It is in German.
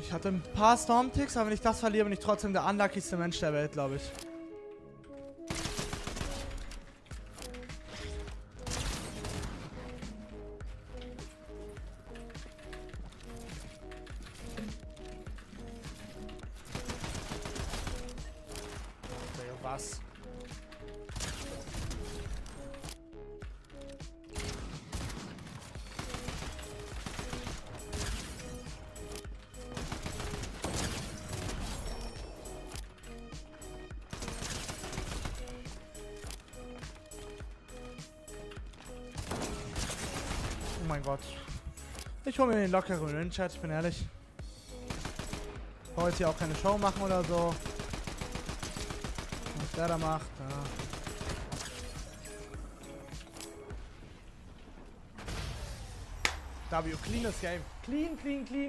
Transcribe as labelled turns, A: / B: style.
A: Ich hatte ein paar Stormticks, aber wenn ich das verliere, bin ich trotzdem der unluckigste Mensch der Welt, glaube ich. Was? Oh mein Gott. Ich hole mir den lockeren Win, Chat, ich bin ehrlich. Ich wollte hier auch keine Show machen oder so. Was der da macht, ja. W, cleanes Game. Clean, clean, clean.